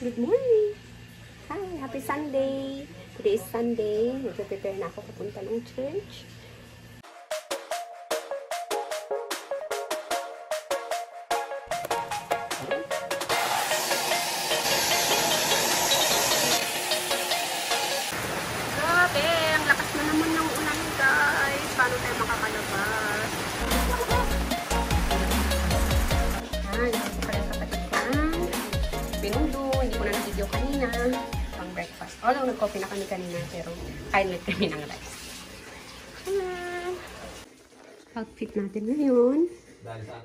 Good morning! Hi! Happy Sunday! Today is Sunday. Nagpe-prepare na ako papunta ng church. Although, nag-coffee na kami kanina, pero kain lang kami ng rice. Hello! Outfit natin ngayon. Dahil sa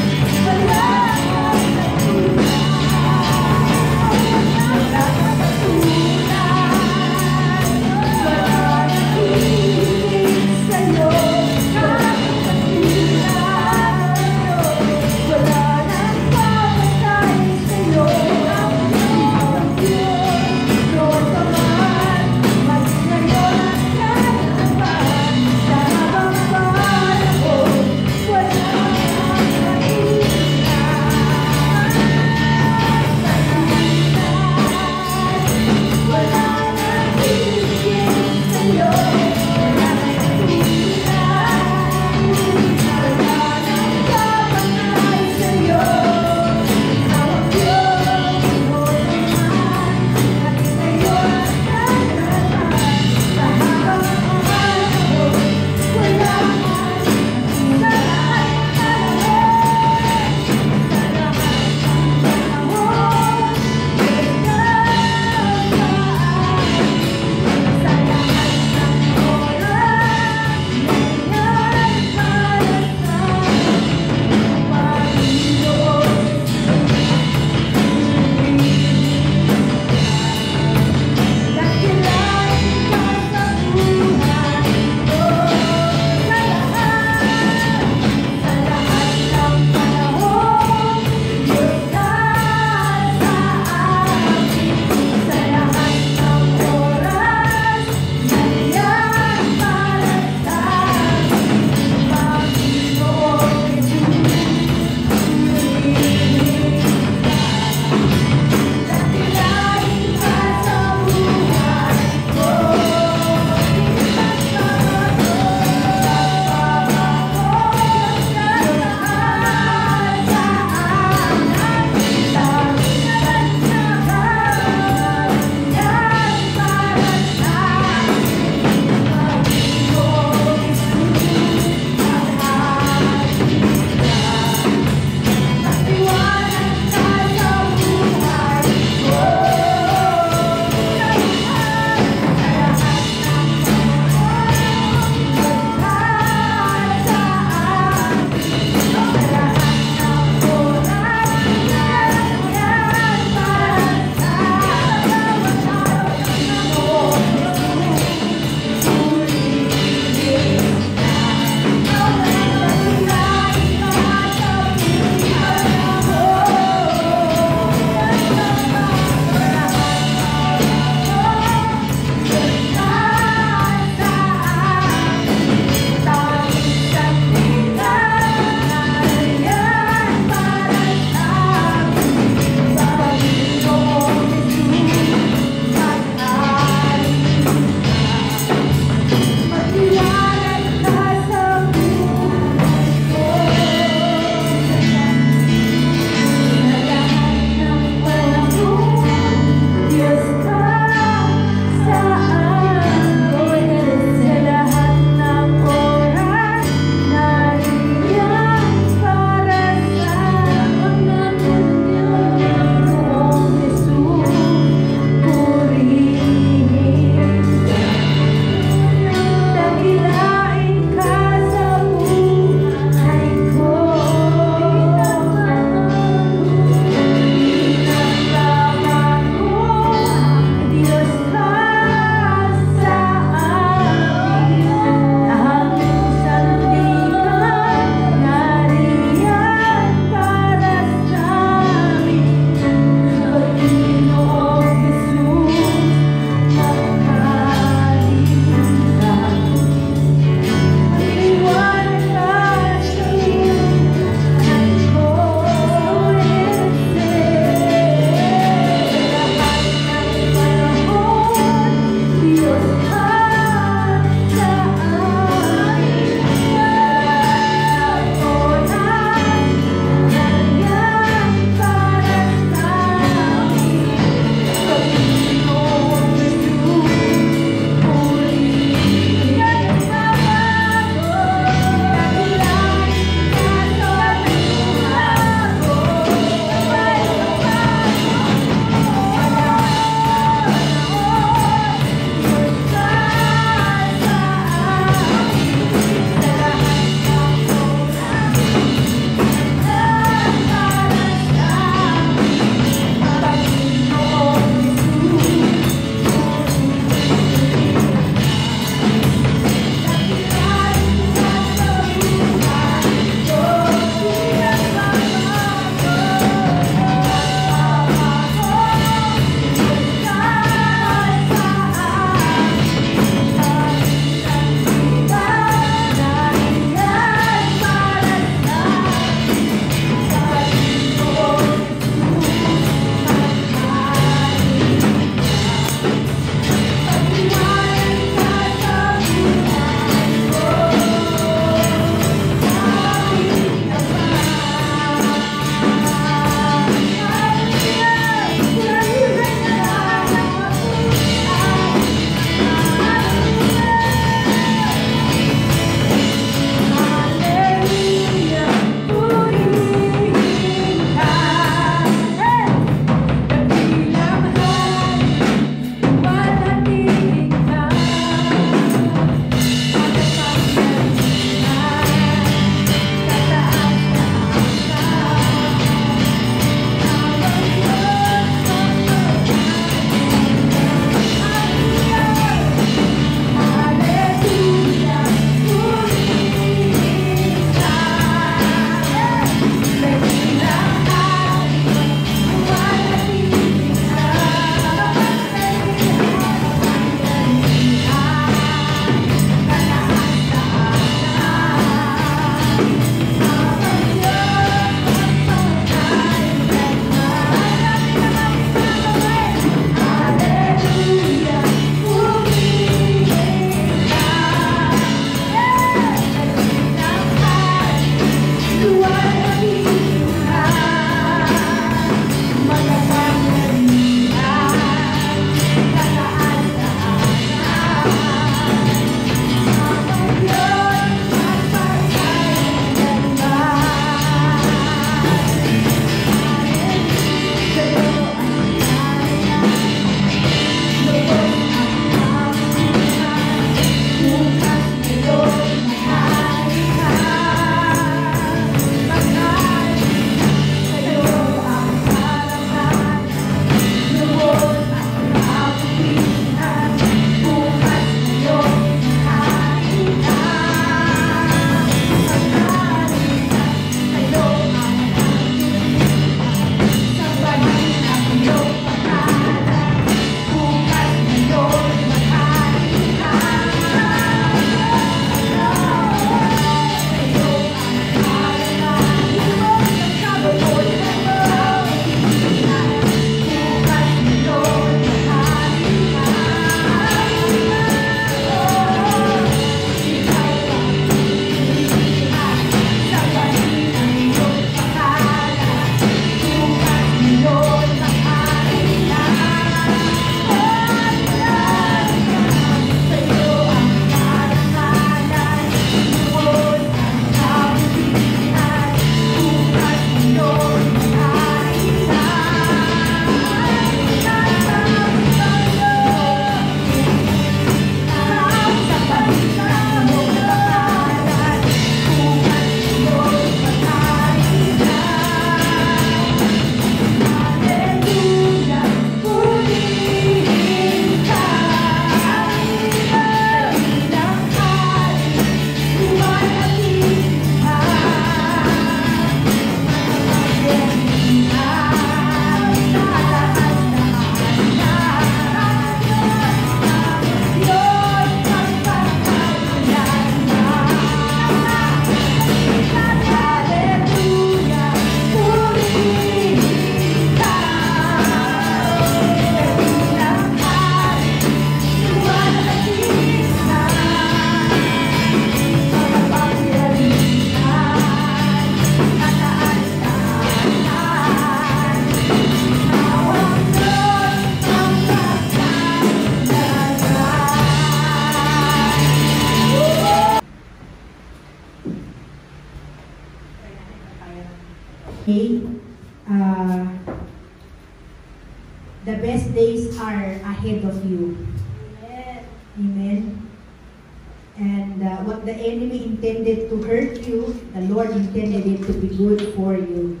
you.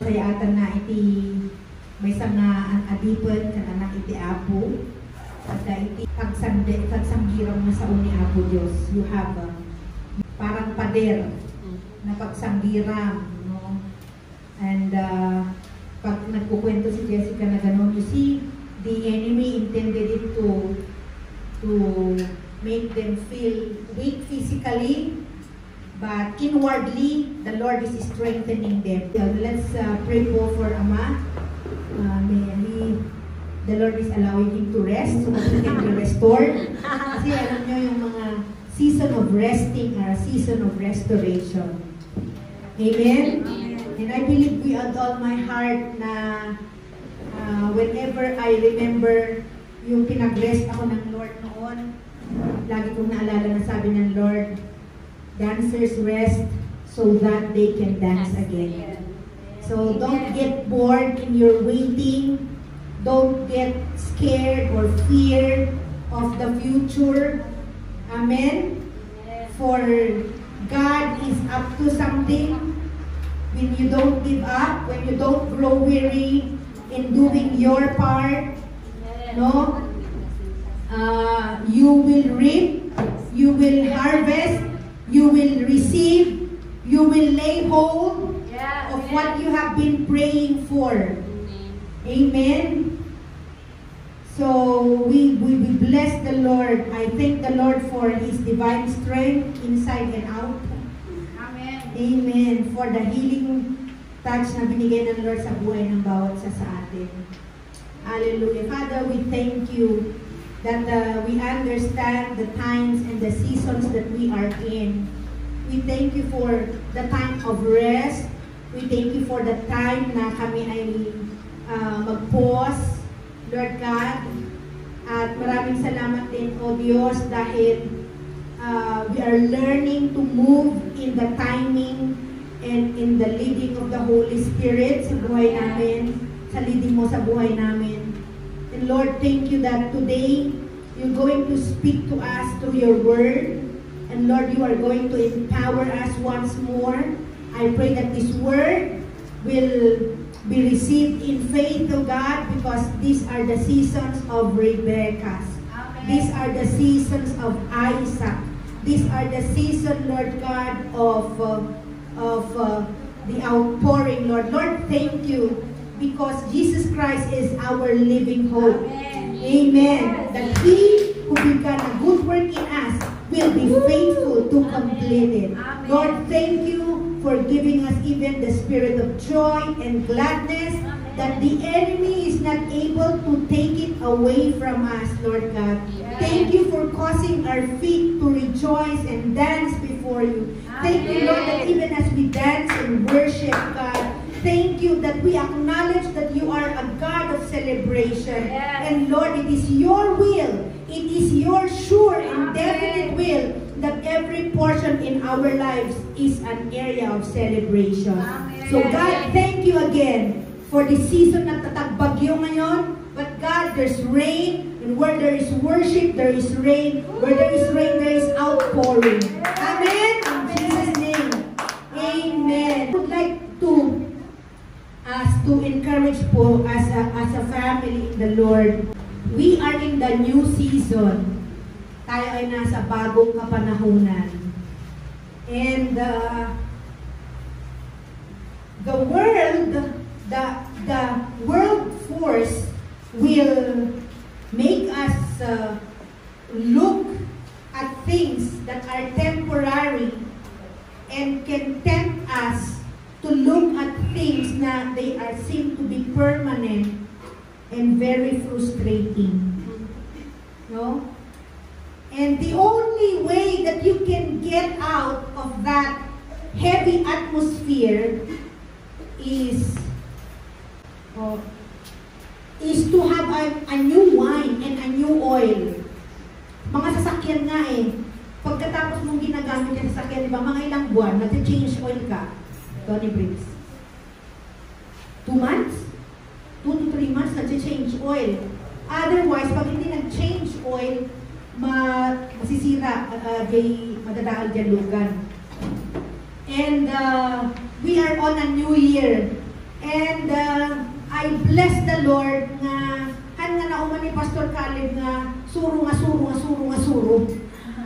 Kaya ata na iti may nga ang adipan kan anak iti apo at iti pagsande pagsanggiram mo sa uni apo Dios you have a, parang pader na pagsanggiram no and uh, pag nagkukwento si Jessica na gano'n you see the enemy intended it to to make them feel weak physically but inwardly, the Lord is strengthening them. Let's uh, pray po for Ama. Uh, may he, the Lord is allowing him to rest so that he can be restored. Kasi alam nyo yung mga season of resting are a season of restoration. Amen? And I believe with all my heart na uh, whenever I remember yung pinag-rest ako ng Lord noon, lagi kong naalala na sabi ng Lord, dancers rest so that they can dance again. So don't get bored in your waiting. Don't get scared or fear of the future. Amen. For God is up to something. When you don't give up, when you don't grow weary in doing your part, no, uh, you will reap, you will harvest, you will receive, you will lay hold of what you have been praying for. Amen. So we, we, we bless the Lord. I thank the Lord for His divine strength inside and out. Amen. Amen. For the healing touch na binigay ng Lord sa buhay ng bawat isa sa atin. Hallelujah. Father, we thank you that uh, we understand the times and the seasons that we are in. We thank you for the time of rest. We thank you for the time na kami ay uh, mag-pause, Lord God. At maraming salamat din, O Diyos, dahil uh, we are learning to move in the timing and in the leading of the Holy Spirit sa buhay namin, sa leading mo sa buhay namin. Lord, thank you that today you're going to speak to us through your word. And Lord, you are going to empower us once more. I pray that this word will be received in faith, O God, because these are the seasons of Rebecca's. These are the seasons of Isaac. These are the season, Lord God, of uh, of uh, the outpouring, Lord. Lord, thank you because Jesus Christ is our living hope. Amen. That He who began a good work in us will be faithful to complete it. Lord, thank you for giving us even the spirit of joy and gladness that the enemy is not able to take it away from us, Lord God. Thank you for causing our feet to rejoice and dance before you. Thank you, Lord, that even as we dance and worship, God, thank you that we acknowledge that you are a God of celebration. And Lord, it is your will, it is your sure and definite will that every portion in our lives is an area of celebration. So God, thank you again for the season ng tatagbagyo ngayon. But God, there's rain, and where there is worship, there is rain. Where there is rain, there is outpouring. Amen? In Jesus' name. Amen. I would like to us to encourage po as a, as a family in the Lord. We are in the new season. Tayo ay nasa bagong kapanahunan. And uh, the world, the, the world force will make us uh, look at things that are temporary and can tempt us to look at things na they are seem to be permanent and very frustrating. No? And the only way that you can get out of that heavy atmosphere is oh, is to have a, a new wine and a new oil. Mga sasakyan nga eh. Pagkatapos mong ginagamit yung sasakyan, di ba, mga ilang buwan, nag-change oil ka. Tony Briggs. Two months, two to three months, nag-change oil. Otherwise, pag hindi nag-change oil, ma masisira, uh, di madadaan dyan lugan. And uh, we are on a new year. And uh, I bless the Lord nga han nga nauman ni Pastor Caleb nga suro nga suro nga suro nga suro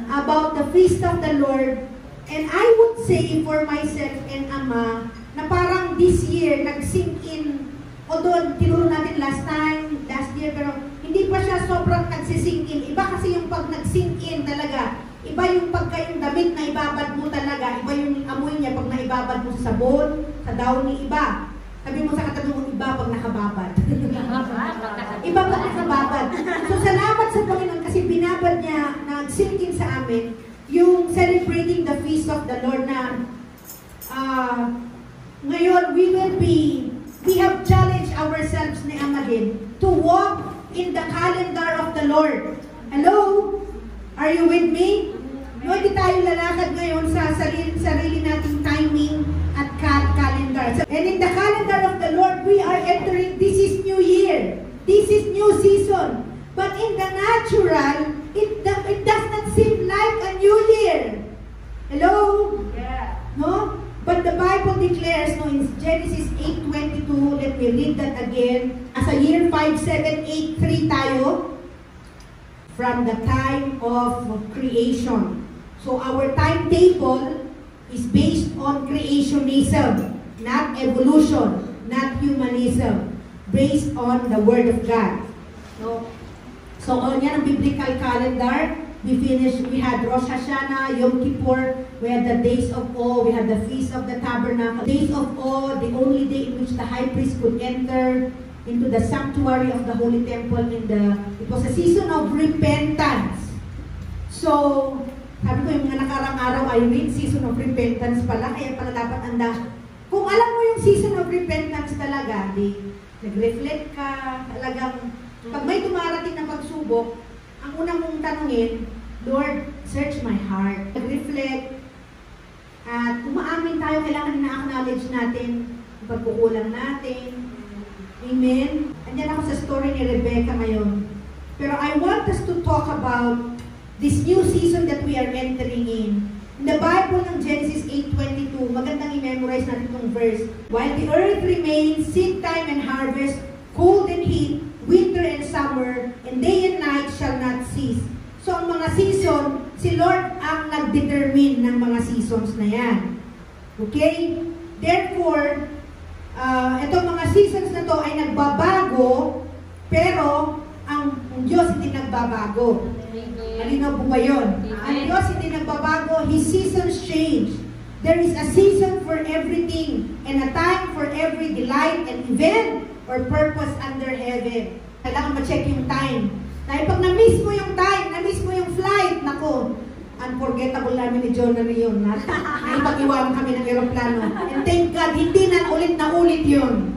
about the feast of the Lord. And I would say for myself and Ama na parang this year nag-sink in although tinuro natin last time, last year, pero hindi pa siya sobrang nagsisink in. Iba kasi yung pag nag-sink in talaga. Iba yung pagka yung damit na ibabad mo talaga. Iba yung amoy niya pag naibabad mo sa sabon, sa daon ni iba. Sabi mo sa katabi mo, iba pag nakababad. iba pag nakababad. So salamat sa Panginoon kasi binabad niya, nag-sink in sa amin, yung celebrating the feast of the Lord na ah, ngayon we will be, we have challenged ourselves ni Amadin to walk in the calendar of the Lord. Hello? Are you with me? No, hindi tayo lalakad ngayon sa sarili, sarili nating timing at cal- calendar. So, and in the calendar of the Lord, we are entering, this is new year. This is new season. But in the natural, it, it does not seem like a new year. Hello? No? But the Bible declares, no, in Genesis 8.22, let me read that again. As a year 5783 tayo, from the time of creation. So our timetable is based on creationism, not evolution, not humanism, based on the Word of God. No? So, yan ang biblical calendar. We finished, we had Rosh Hashanah, Yom Kippur, we had the Days of Awe, we had the Feast of the Tabernacle. Days of Awe, the only day in which the high priest could enter into the sanctuary of the Holy Temple in the, it was a season of repentance. So, sabi ko yung mga nakarang araw ay read season of repentance pala, kaya pala dapat anda. Kung alam mo yung season of repentance talaga, di, nag-reflect ka, talagang, pag may tumarating na pagsubok, ang unang mong tanungin, Lord, search my heart. Nag-reflect, at umaamin tayo, kailangan na-acknowledge natin yung pagkukulang natin. Amen? Andiyan ako sa story ni Rebecca ngayon. Pero I want us to talk about this new season that we are entering in. In the Bible ng Genesis 8.22, magandang i-memorize natin itong verse. While the earth remains, seed time and harvest, cold and heat, winter and summer, and day and night shall not cease. So ang mga season, si Lord ang nag-determine ng mga seasons na yan. Okay? Therefore, uh, itong mga seasons na to ay nagbabago, pero ang, ang Diyos hindi nagbabago. Malinaw po ba yun? Ang Diyos hindi nagbabago, His seasons change. There is a season for everything and a time for every delight and event or purpose under heaven. Kailangan ma-check yung time. Dahil pag na-miss mo yung time, na-miss mo yung flight, nako, unforgettable namin ni Jonah na yun. Na, naipag-iwan kami ng aeroplano. And thank God, hindi na ulit na ulit yun.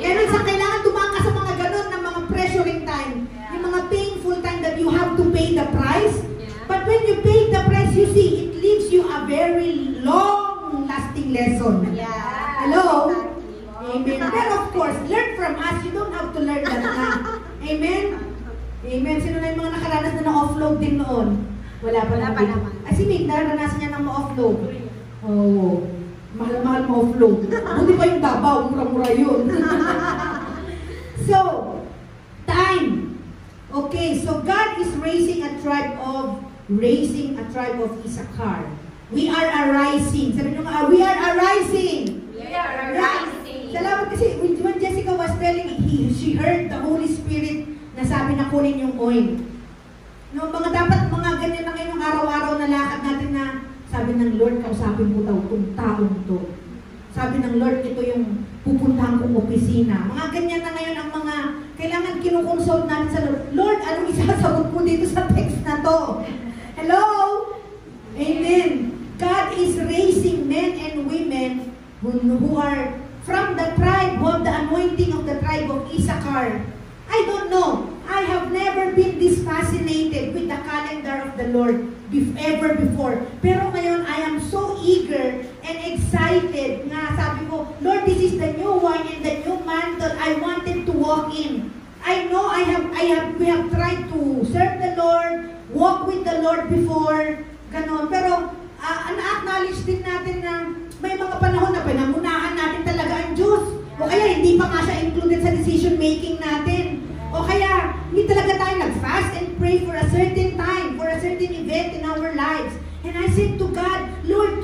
Kaya minsan kailangan dumaan ka sa mga ganun ng mga pressuring time. Yung mga painful time that you have to pay the price. But when you pay the price, you see, it leaves you a very long-lasting lesson. Hello? Amen. Pero of course, learn from us. You don't have to learn that na. Amen? Amen. Sino na yung mga nakaranas na na-offload din noon? Wala pa Wala pa naman. Ay, si naranasan niya ng ma-offload. Oo. Oh, mahal-mahal ma-offload. Buti pa yung Davao, mura-mura yun. so, time. Okay, so God is raising a tribe of, raising a tribe of Issachar. We are arising. Sabi nyo nga, we are arising. Salamat kasi when Jessica was telling he, she heard the Holy Spirit na sabi na kunin yung oil. No, mga dapat mga ganyan na ngayong araw-araw na lakad natin na sabi ng Lord, kausapin mo daw itong taong to. Sabi ng Lord, ito yung pupuntahan kong opisina. Mga ganyan na ngayon ang mga kailangan kinukonsult natin sa Lord. Lord, anong isasagot mo dito sa text na to? Hello? Amen. God is raising men and women who, who are from the tribe, who have the anointing of the tribe of Issachar. I don't know. I have never been this fascinated with the calendar of the Lord ever before. Pero ngayon, I am so eager and excited nga sabi ko, Lord, this is the new wine and the new man mantle I wanted to walk in. I know I have, I have, we have tried to serve the Lord, walk with the Lord before, ganon. Pero, uh, na-acknowledge din natin na may mga panahon na pinamunahan natin talaga ang Diyos. O kaya hindi pa nga siya included sa decision making natin. O kaya hindi talaga tayo nag-fast and pray for a certain time, for a certain event in our lives. And I said to God, Lord,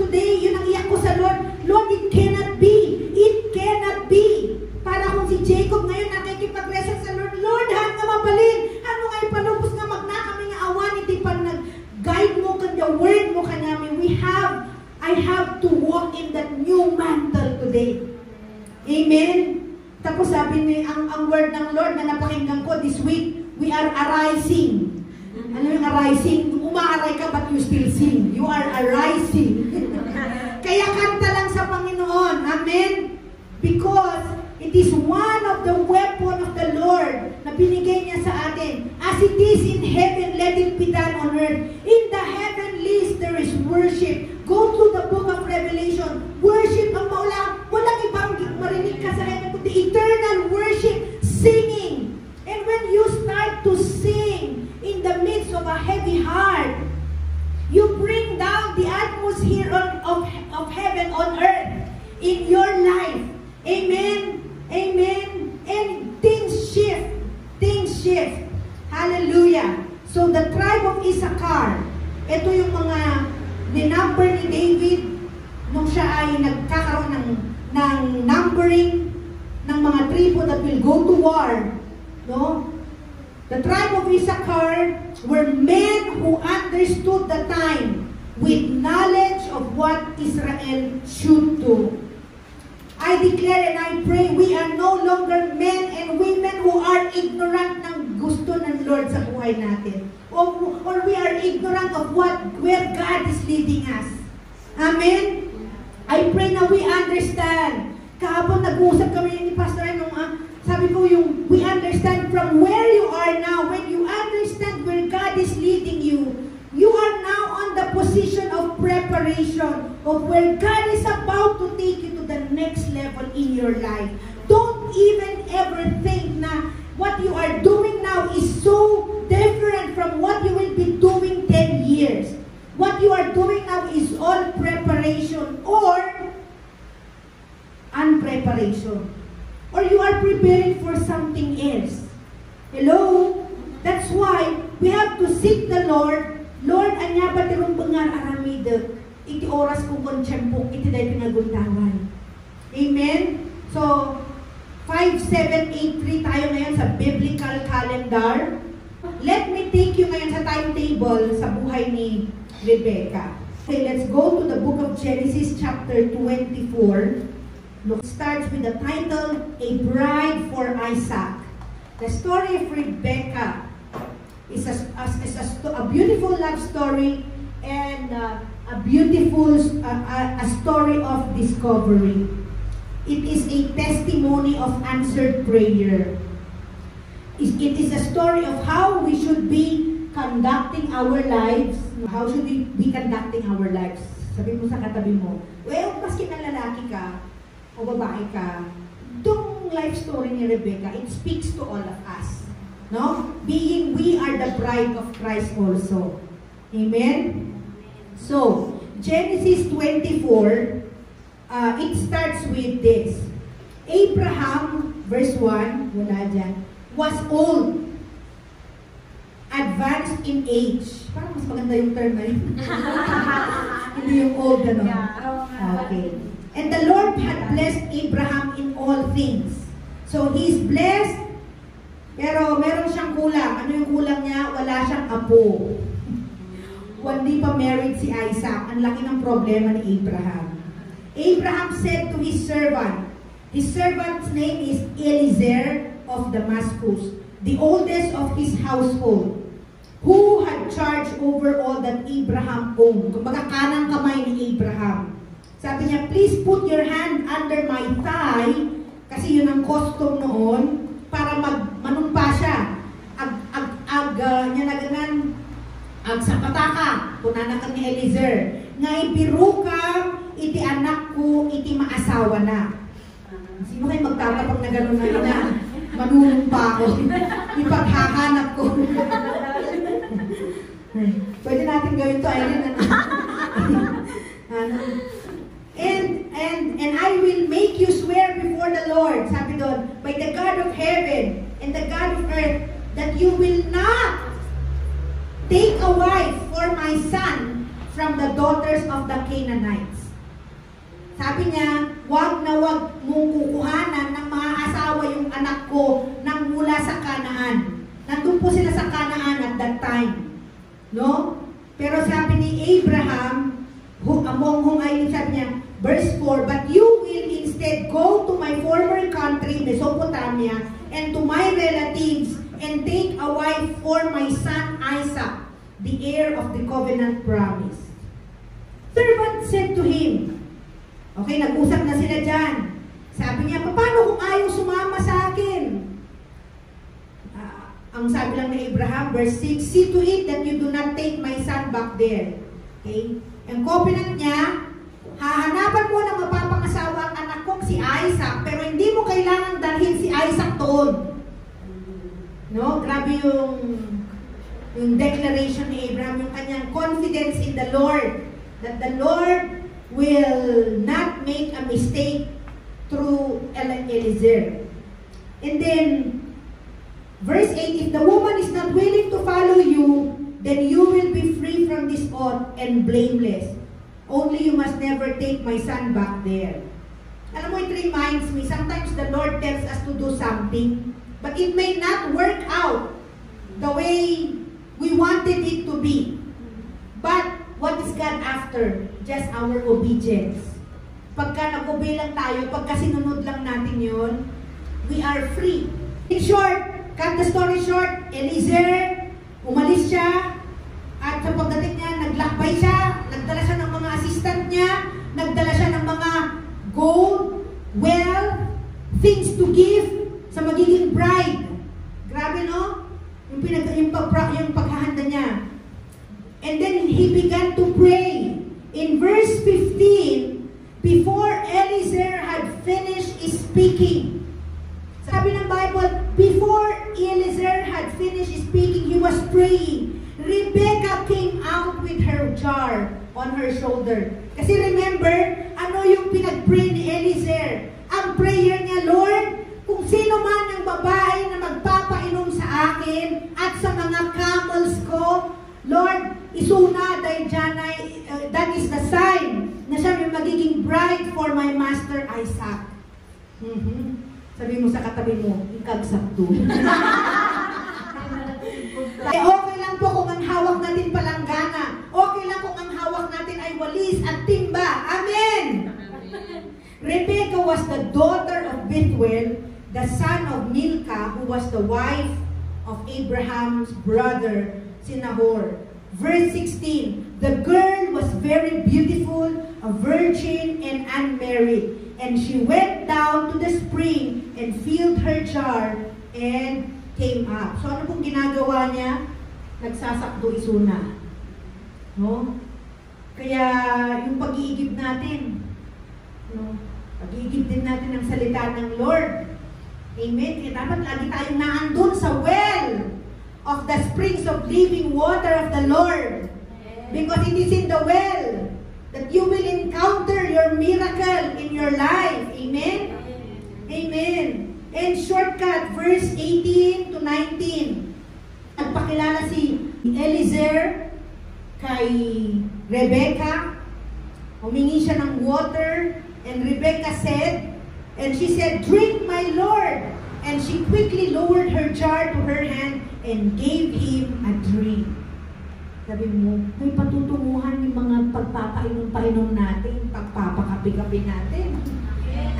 ko yung we understand from where you are now. When you understand where God is leading you, you are now on the position of preparation of where God is about to take you to the next level in your life. Don't even ever think na what you are doing now is so different from what you will be doing 10 years. What you are doing now is all preparation or unpreparation. Or you are preparing for something else. Hello? That's why we have to seek the Lord. Lord, anya ba tirong bangar aramid iti oras ko kon tiyempo, iti day pinaguntawan. Amen? So, 5783 tayo ngayon sa biblical calendar. Let me take you ngayon sa timetable sa buhay ni Rebecca. Okay, let's go to the book of Genesis chapter 24. Look, starts with the title, A Bride for Isaac. The story of Rebecca is a, is a, a beautiful love story and uh, a beautiful uh, a, story of discovery. It is a testimony of answered prayer. It is a story of how we should be conducting our lives. How should we be conducting our lives? Sabi mo sa katabi mo, well, maski na lalaki ka, o babae ka, itong life story ni Rebecca, it speaks to all of us. No? Being we are the bride of Christ also. Amen? So, Genesis 24, uh, it starts with this. Abraham, verse 1, wala dyan, was old, advanced in age. Parang mas maganda yung term na yun. Hindi yung old, ano? Okay. And the Lord had blessed Abraham in all things. So, he's blessed, pero meron siyang kulang. Ano yung kulang niya? Wala siyang apo. Hindi pa married si Isaac. Ang laki ng problema ni Abraham. Abraham said to his servant, his servant's name is Eliezer of Damascus, the oldest of his household, who had charge over all that Abraham owned. Kumbaga kanang kamay ni Abraham. Sabi niya, please put your hand under my thigh, kasi yun ang custom noon, para mag, manumpa siya. Ag, ag, ag, uh, niya na ganan, ag sa pataka, punanak ni Eliezer. Nga ibiru ka, iti anak ko, iti maasawa na. Sino kayo magta bata kapag na gano'n na na. Manunong pa ako. Ipaghahanap ko. Pwede natin gawin to, Irene. Ano? And, and, and I will make you swear before the Lord, sabi doon, by the God of heaven and the God of earth, that you will not take a wife for my son from the daughters of the Canaanites. Sabi niya, wag na wag mong kukuhanan ng mga asawa yung anak ko nang mula sa Kanaan. Nandun po sila sa Kanaan at that time. No? Pero sabi ni Abraham, hu- among whom I sabi niya, verse 4, But you will instead go to my former country, Mesopotamia, and to my relatives, and take a wife for my son Isaac, the heir of the covenant promise. Servant said to him, Okay, nag-usap na sila dyan. Sabi niya, paano kung ayaw sumama sa akin? Ah, ang sabi lang ni Abraham, verse 6, See to it that you do not take my son back there. Okay? Ang covenant niya, hahanapan mo ng mapapangasawa ang anak kong si Isaac, pero hindi mo kailangan dalhin si Isaac doon. No? Grabe yung yung declaration ni Abraham, yung kanyang confidence in the Lord, that the Lord will not make a mistake through El- Eliezer. And then, verse 8, if the woman is not willing to follow you, then you will be free from this oath and blameless. Only you must never take my son back there. Alam mo, it reminds me, sometimes the Lord tells us to do something, but it may not work out the way we wanted it to be. But what is God after? Just our obedience. Pagka nag-obey lang tayo, pagka sinunod lang natin yon, we are free. In short, cut the story short, Eliezer, umalis siya, sa pagdating niya, naglakbay siya, nagdala siya ng mga assistant niya, nagdala siya ng mga gold, wealth, things to give sa magiging bride. Grabe, no? Yung, pinag yung, pag yung paghahanda niya. And then he began to pray. In verse 15, before Eliezer had finished speaking, sabi ng Bible, before Eliezer had finished speaking, he was praying. Rebecca came out with her jar on her shoulder. Kasi remember, ano yung pinag-pray ni Eliezer? Ang prayer niya, Lord, kung sino man ang babae na magpapainom sa akin at sa mga camels ko, Lord, isuna dahil dyan ay, uh, that is the sign na siya may magiging bride for my master Isaac. Mhm. Sabi mo sa katabi mo, ikagsakto. eh, okay lang po kung ang hawak natin palanggana. Okay lang kung ang hawak natin ay walis at timba. Amen! Rebecca was the daughter of Bethuel, the son of Milcah, who was the wife of Abraham's brother, si Nahor. Verse 16, the girl was very beautiful, a virgin and unmarried. And she went down to the spring and filled her jar and came up. So ano pong ginagawa niya? Nagsasakdo isuna. No? Kaya yung pag-iigib natin, no? pag-iigib din natin ang salita ng Lord. Amen? Kaya dapat lagi tayong naandun sa well of the springs of living water of the Lord. Because it is in the well that you will encounter your miracle in your life. Amen? Amen. And shortcut, verse 18 to 19. Nagpakilala si Eliezer kay Rebecca. Humingi siya ng water. And Rebecca said, and she said, Drink, my Lord. And she quickly lowered her jar to her hand and gave him a drink. Sabi mo, may patutunguhan yung mga pagpapainom-painom natin, pagpapakapi-kapi natin.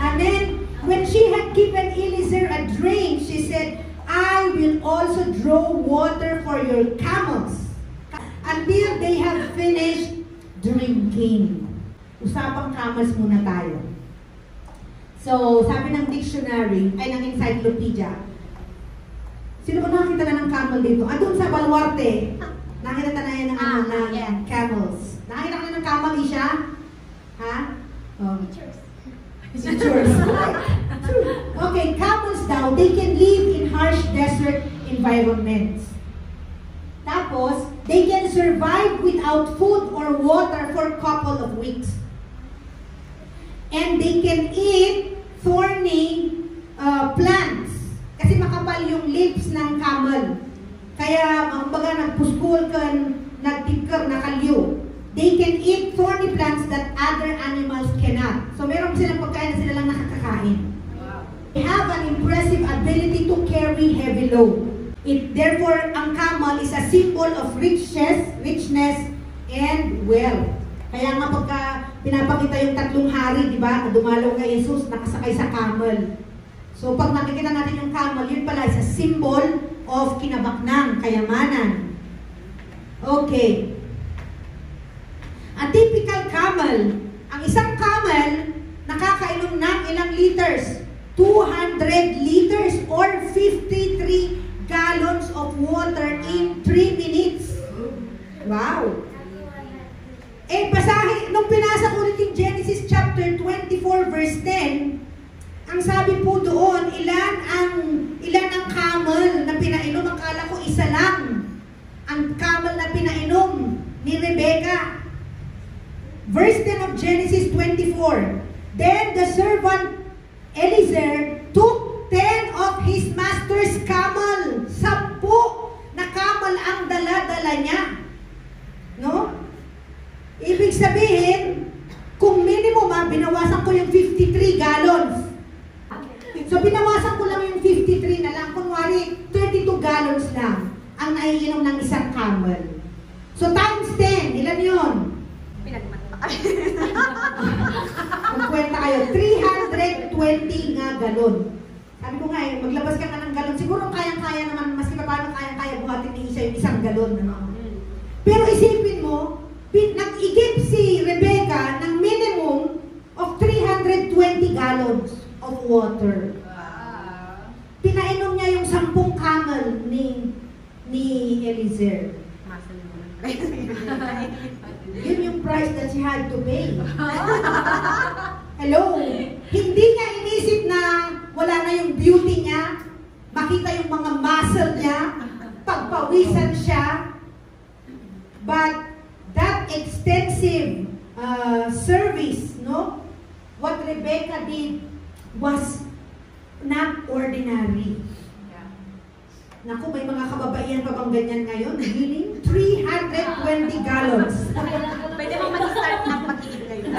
And then, when she had given Eliezer a drink, she said, I will also draw water for your camels until they have finished drinking. Usapang camels muna tayo. So, sabi ng dictionary, ay ng encyclopedia, sino ba nakakita na ng camel dito? Ah, doon sa Baluarte. Nakita na yan ng ano Ah, na yeah. camels. Nakita ka na ng camel, Isha? Ha? Oh. Cheers. Pictures. Okay, now, they can live in harsh desert environments. Tapos, they can survive without food or water for a couple of weeks. And they can eat thorny uh, plants. Kasi makapal yung lips ng camel. Kaya, kumbaga, nagpuskol ka, nagtikar, nakalyo. They can eat thorny plants that other animals cannot. So, meron silang pagkain na sila lang nakakakain. They have an impressive ability to carry heavy load. It, therefore, ang camel is a symbol of richness, richness, and wealth. Kaya nga pagka pinapakita yung tatlong hari, di ba, na dumalaw kay Jesus, nakasakay sa camel. So pag nakikita natin yung camel, yun pala is a symbol of kinabaknang, kayamanan. Okay. A typical camel. Ang isang camel, nakakainom ng ilang liters? 200 liters or 53 gallons of water in 3 minutes. Wow! Eh, basahin, nung pinasa ko ulit Genesis chapter 24 verse 10, ang sabi po doon, ilan ang ilan ang camel na pinainom? Akala ko isa lang. Ang camel na pinainom ni Rebecca. Verse 10 of Genesis 24. Then the servant Eliezer took 10 of his master's camel. Sampu na camel ang dala-dala niya. No? Ibig sabihin, kung minimum ah, binawasan ko yung 53 gallons. So binawasan ko lang yung 53 na lang. Kunwari, 32 gallons lang ang naiinom ng isang camel. So times 10, ilan yun? Magkwenta kayo, 320 nga galon. Sabi ko nga eh, maglabas ka nga ng galon. Siguro kayang-kaya naman, maski pa paano kayang-kaya buhatin ni isa yung isang galon. Ano? Pero isipin mo, nag-igip si Rebecca ng minimum of 320 gallons of water. Pinainom niya yung sampung camel ni ni Eliezer. Muscle mo. Yun yung price that she had to pay. Hello? Hindi niya inisip na wala na yung beauty niya, makita yung mga muscle niya, pagpawisan siya. But that extensive uh, service, no? What Rebecca did was not ordinary. Naku, may mga kababaihan pa bang ganyan ngayon? Healing? 320 gallons. Pwede mo mag-start ng pag-iib ngayon.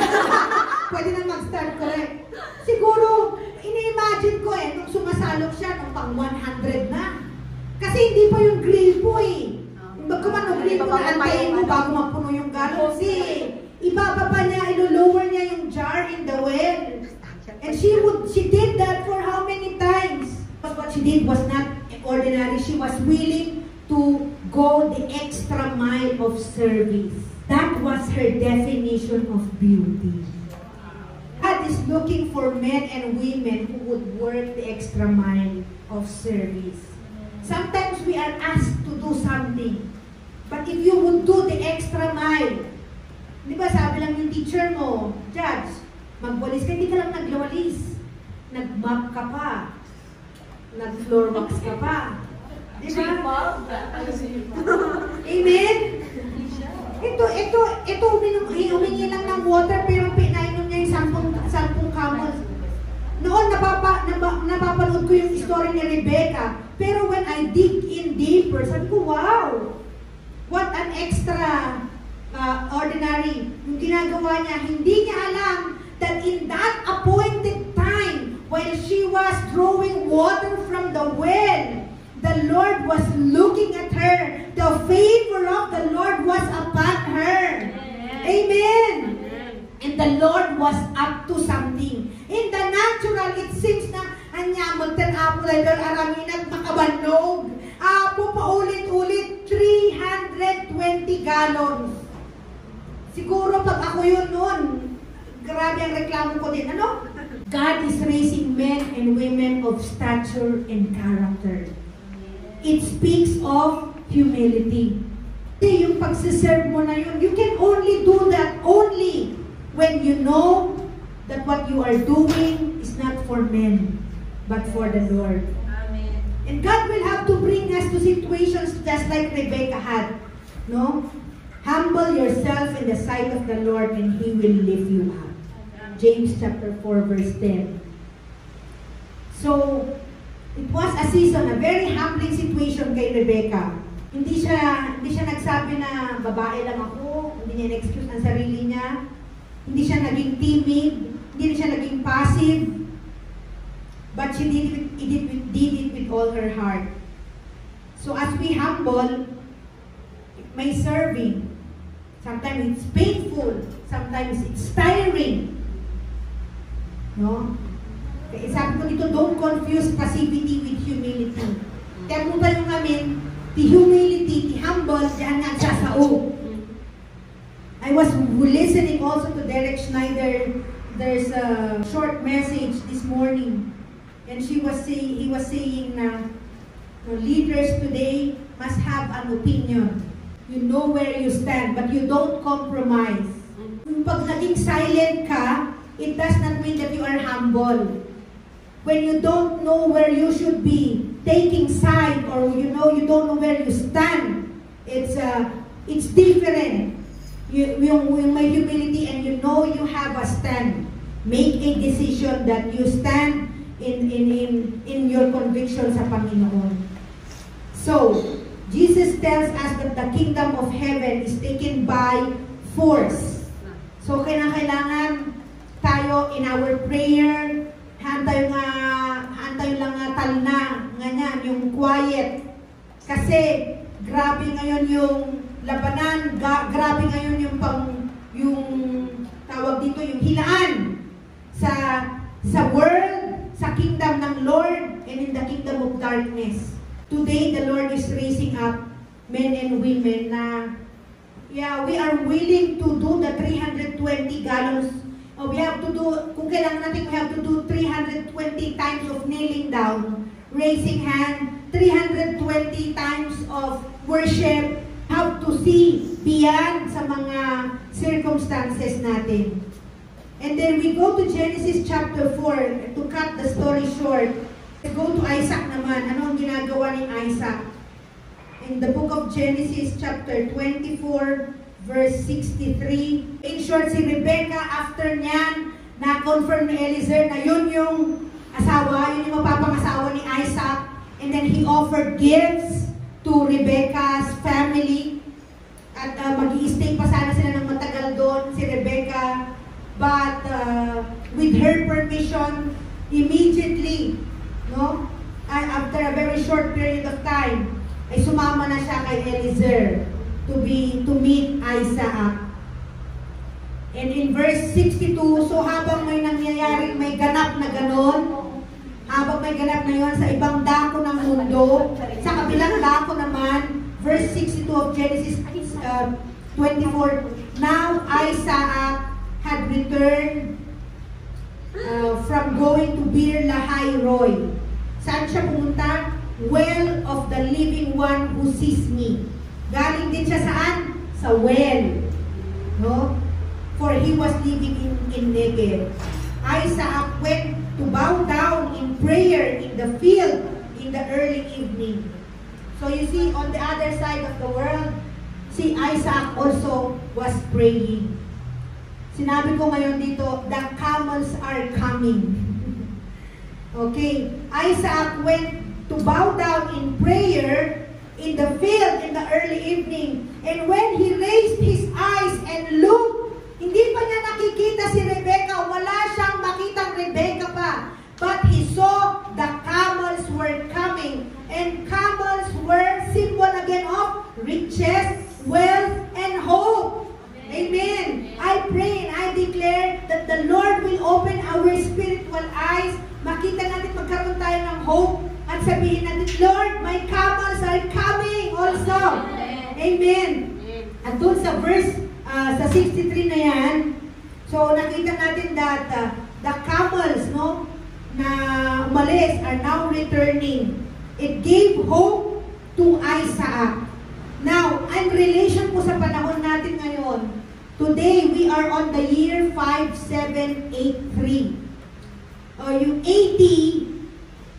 Pwede na mag-start correct. Siguro, ini-imagine ko eh, nung sumasalok siya, nung pang 100 na. Kasi hindi pa yung grill po eh. Man yung grill po na antayin mo bago mapuno yung gallons eh. Ibababa niya, ilo-lower niya yung jar in the well. And she would, she did that for how many times? But what she did was not ordinary. She was willing to go the extra mile of service. That was her definition of beauty. God is looking for men and women who would work the extra mile of service. Sometimes we are asked to do something. But if you would do the extra mile, di ba sabi lang yung teacher mo, Judge, magwalis ka, hindi ka lang nagwalis. Nag-map ka pa. Nag-floor wax ka pa. Di ba? Amen? Ito, ito, ito, uminom, humingi lang ng water pero pinainom niya yung sampung, sampung camels. Noon, napapa, napa, napapanood ko yung story ni Rebecca. Pero when I dig in deeper, sabi ko, wow! What an extra uh, ordinary yung ginagawa niya. Hindi niya alam that in that appointed time, while she was drawing water from the well, the Lord was looking at her. The favor of the Lord was upon her. Amen. And the Lord was up to something. In the natural, it seems na anyamot ten apo na aramin at makabanog. Apo pa ulit-ulit 320 gallons. Siguro pag ako yun noon, grabe ang reklamo ko din. Ano? God is raising men and women of stature and character. It speaks of humility. Hindi yung pagsiserve mo na yun, you can only do that only when you know that what you are doing is not for men. but for the Lord. Amen. And God will have to bring us to situations just like Rebecca had. No? Humble yourself in the sight of the Lord and He will lift you up. James chapter 4 verse 10. So, it was a season, a very humbling situation kay Rebecca. Hindi siya, hindi siya nagsabi na babae lang ako, hindi niya in-excuse ang sarili niya. Hindi siya naging timid, hindi siya naging passive. But she did it, did it, did it with all her heart. So as we humble, may serving. Sometimes it's painful. Sometimes it's tiring. No? Kaya sabi ko dito, don't confuse passivity with humility. Kaya kung tayo namin, the humility, the humble, diyan nga siya sa o. I was listening also to Derek Schneider. There's a short message this morning. And she was saying, he was saying na no, leaders today must have an opinion. You know where you stand, but you don't compromise. Kung pag naging silent ka, it does not mean that you are humble. When you don't know where you should be, taking side, or you know you don't know where you stand, it's uh, it's different. You, yung, yung may humility and you know you have a stand. Make a decision that you stand in in in in your conviction sa Panginoon. So, Jesus tells us that the kingdom of heaven is taken by force. So, kailangan tayo in our prayer, hantayo nga, hantayo lang nga talna, nga yan, yung quiet. Kasi, grabe ngayon yung labanan, ga, grabe ngayon yung pang, yung tawag dito, yung hilaan sa sa world, sa kingdom ng Lord, and in the kingdom of darkness. Today, the Lord is raising up men and women na, yeah, we are willing to do the 320 gallons. Oh, we have to do, kung kailangan natin, we have to do 320 times of kneeling down, raising hand, 320 times of worship, have to see beyond sa mga circumstances natin. And then we go to Genesis chapter 4 to cut the story short. We go to Isaac naman. Ano ang ginagawa ni Isaac? In the book of Genesis chapter 24 verse 63. In short, si Rebecca after niyan, na-confirm ni Eliezer na yun yung asawa, yun yung mapapangasawa ni Isaac. And then he offered gifts to Rebecca's family. At uh, mag stay pa sana sila ng matagal doon, si Rebecca. But uh, with her permission, immediately, no, a- after a very short period of time, ay sumama na siya kay Eliezer to be to meet Isaac. And in verse 62, so habang may nangyayari, may ganap na ganon, habang may ganap na yon sa ibang dako ng mundo, sa kabilang dako naman, verse 62 of Genesis uh, 24, Now Isaac had returned uh, from going to Bir Lahai Roy. Saan siya pumunta? Well of the living one who sees me. Galing din siya saan? Sa well. No? For he was living in, in Negev. Isaac went to bow down in prayer in the field in the early evening. So you see, on the other side of the world, si Isaac also was praying. Sinabi ko ngayon dito, the camels are coming. okay, Isaac went to bow down in prayer in the field in the early evening. And when he raised his eyes and looked, hindi pa niya nakikita si Rebecca. Wala siyang makitang Rebecca pa. But he saw the camels were coming. And camels were symbol again of riches, wealth, and hope. Amen. I pray and I declare that the Lord will open our spiritual eyes. Makita natin magkaroon tayo ng hope at sabihin natin, Lord, my camels are coming also. Amen. At doon sa verse, uh, sa 63 na yan, so nakita natin that uh, the camels, no, na umalis are now returning. It gave hope to Isaac. Now, in relation po sa panahon natin ngayon, Today, we are on the year 5783. Uh, yung 80,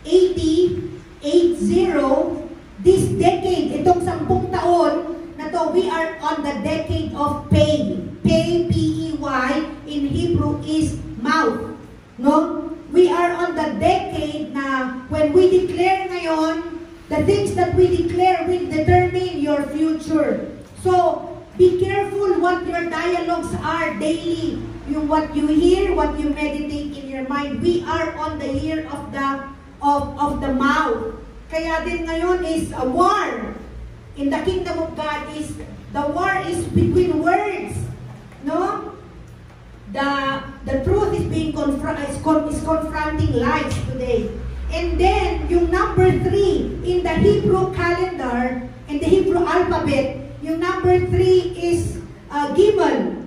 80, 80, this decade, itong sampung taon na to, we are on the decade of pain. Pay, P-E-Y, in Hebrew is mouth. No? We are on the decade na when we declare ngayon, the things that we declare will determine your future. So, be careful what your dialogues are daily. Yung what you hear, what you meditate in your mind. We are on the year of the of of the mouth. Kaya din ngayon is a war. In the kingdom of God is the war is between words. No? The the truth is being confront is, is confronting lies today. And then, yung number three, in the Hebrew calendar, in the Hebrew alphabet, yung number three is uh, Gimel.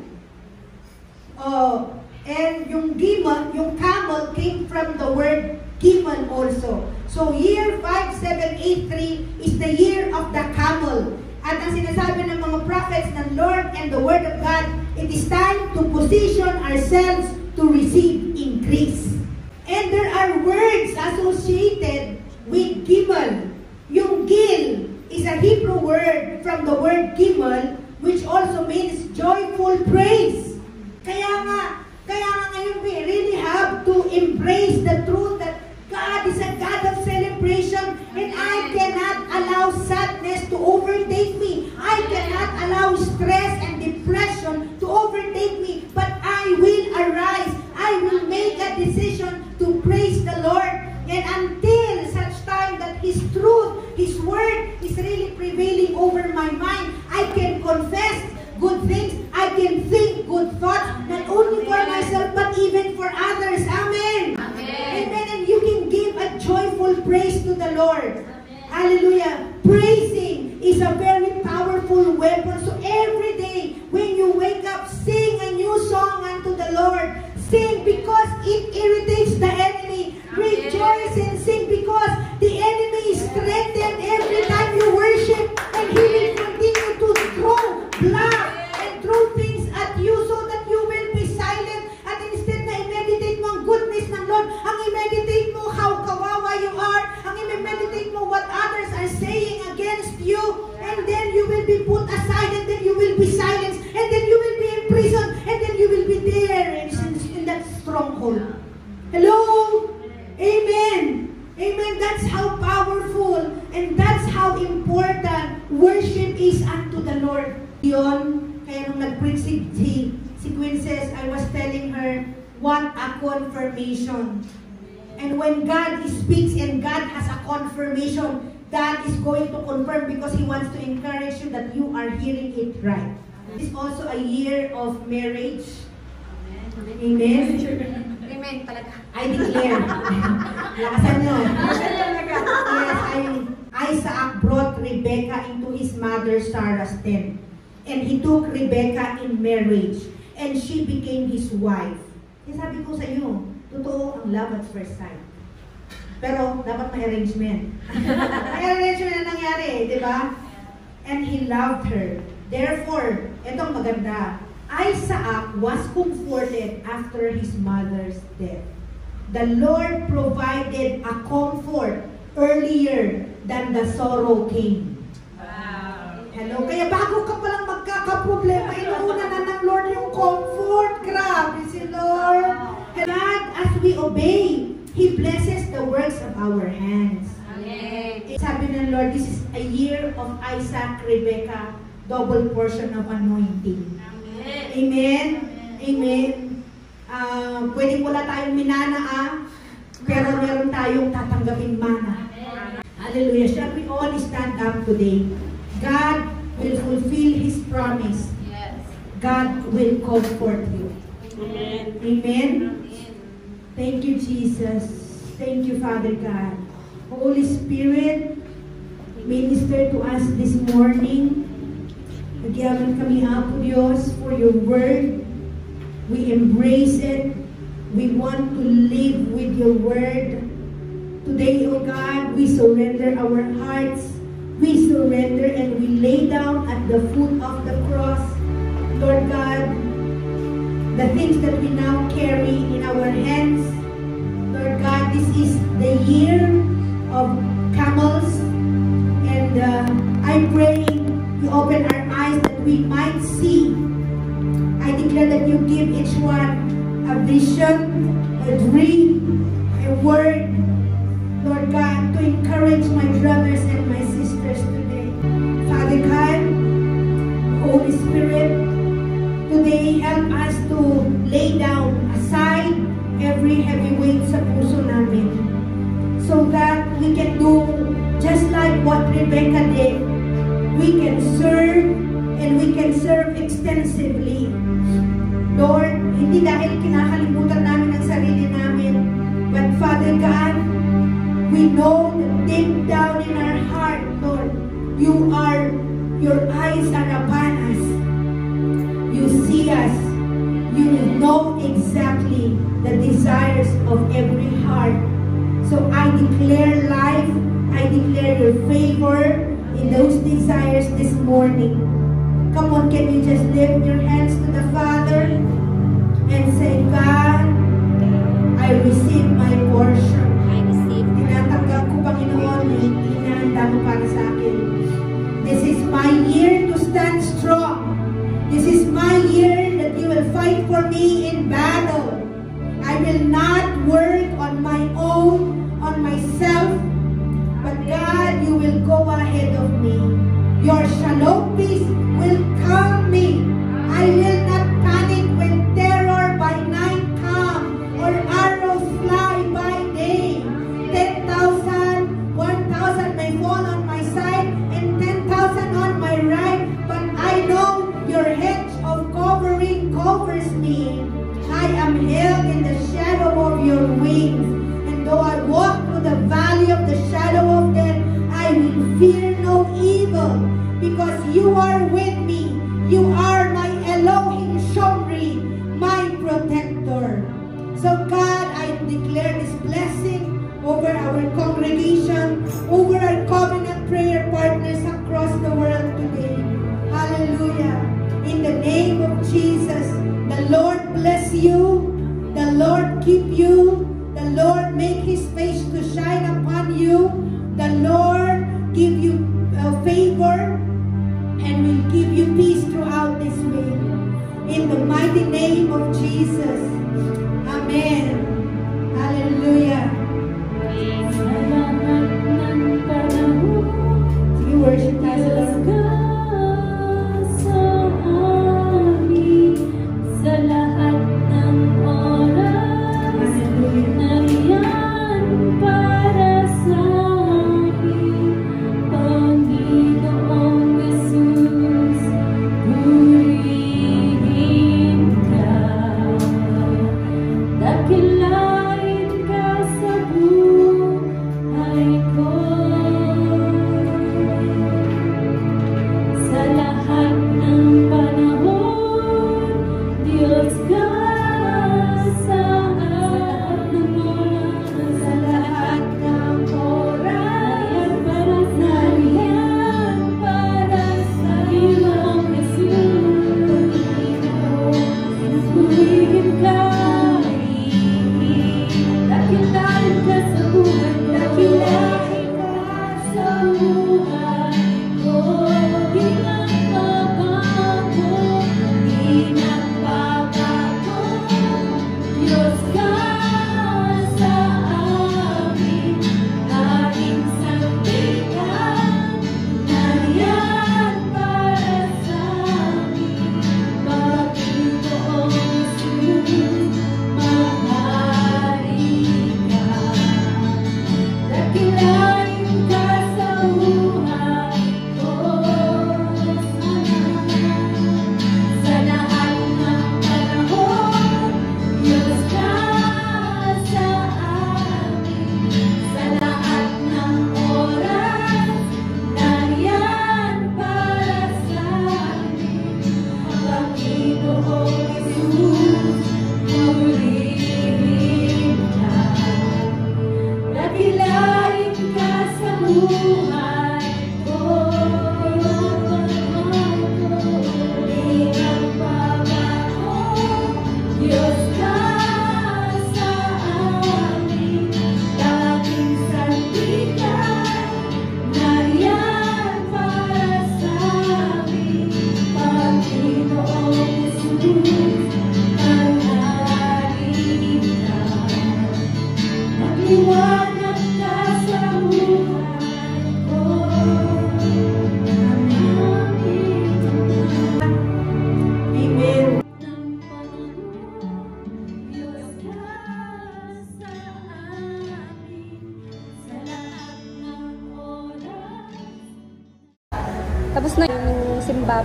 Uh, and yung Gimel, yung camel came from the word Gimel also. So, year 5783 is the year of the camel. At ang sinasabi ng mga prophets ng Lord and the Word of God, it is time to position ourselves to receive increase. And there are words associated with Gimel. Yung Gil is a Hebrew word from the word Gimel, which also means joyful praise. Kaya nga, kaya nga ngayon we really have to embrace the truth that God is a God of celebration and I cannot allow sadness to overtake me. I cannot allow stress and depression to overtake me. But I will arise. I will make a decision to praise the Lord. And until such time that His truth, His word is really prevailing over my mind, I can confess good things. I can think good thoughts, not only for myself, but even for others. Amen. Amen. And you can give a joyful praise to the Lord. Hallelujah. Praising is a very powerful weapon. So every day when you wake up, sing a new song unto the Lord. Sing because it irritates the enemy. Rejoice and sing because at first sight. Pero dapat may arrangement. may arrangement na nangyari, di ba? And he loved her. Therefore, etong maganda, Isaac was comforted after his mother's death. The Lord provided a comfort earlier than the sorrow came. Hello? Kaya bago ka palang magkakaproblema, inuuna na ng Lord yung comfort. Grabe si Lord. God, as we obey, He blesses the works of our hands. Amen. Sabi ng Lord, this is a year of Isaac, Rebecca, double portion of anointing. Amen? Amen? Ah, pwedeng wala tayong minana ah, pero meron tayong tatanggapin mana. Hallelujah. Shall we all stand up today? God will fulfill His promise. Yes. God will comfort you. Amen. Amen? Thank you, Jesus. Thank you, Father God. Holy Spirit, minister to us this morning. Nagyaman kami, Apo Diyos, for your word. We embrace it. We want to live with your word. Today, O God, we surrender our hearts. We surrender and we lay down at the foot of the cross. Lord God, the things that we now carry in our hands. Lord God, this is the year of camels. And uh, I pray you open our eyes that we might see. I declare that you give each one a vision, a dream, a word, Lord God, to encourage my brothers and my sisters today. Father God, Holy Spirit, today, help us to lay down aside every heavy weight sa puso namin. So that we can do just like what Rebecca did. We can serve and we can serve extensively. Lord, hindi dahil kinakalimutan namin ang sarili namin, but Father God, we know that deep down in our heart, Lord, you are, your eyes are upon us. you see us, you will know exactly the desires of every heart. So I declare life, I declare your favor in those desires this morning. Come on, can you just lift your hands to the Father and say, God, I receive my portion. fight for me in battle. I will not work on my own, on myself, but God, you will go ahead of me. Your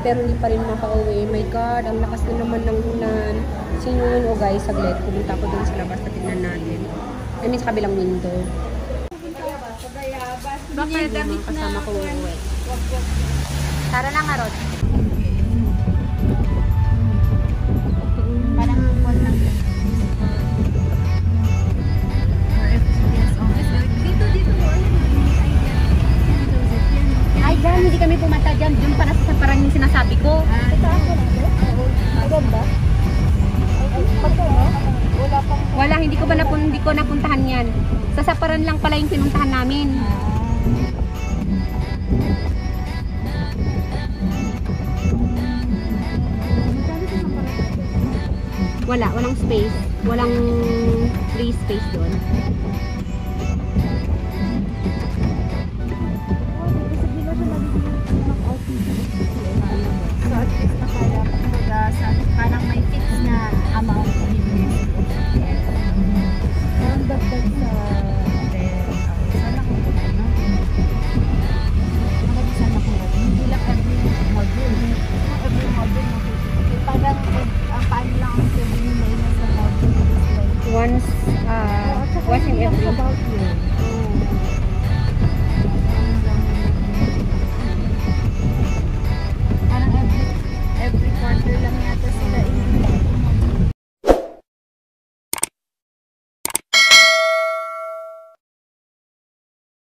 pero hindi pa rin makauwi. My God, ang lakas na naman ng ulan. Sino yun? O guys, saglit. Pumunta ko dun sa labas na tingnan natin. I mean, sa kabilang window. Bakit? Damit na. Kasama ko uuwi. Tara na nga, Rod. Dyan. Doon pa nasa saparan yung sinasabi ko. Ito ako. Maganda. Magkano? Wala pang... Wala, hindi ko ba napun hindi ko napuntahan yan. Sa saparan lang pala yung pinuntahan namin. Wala, walang space. Walang free space doon.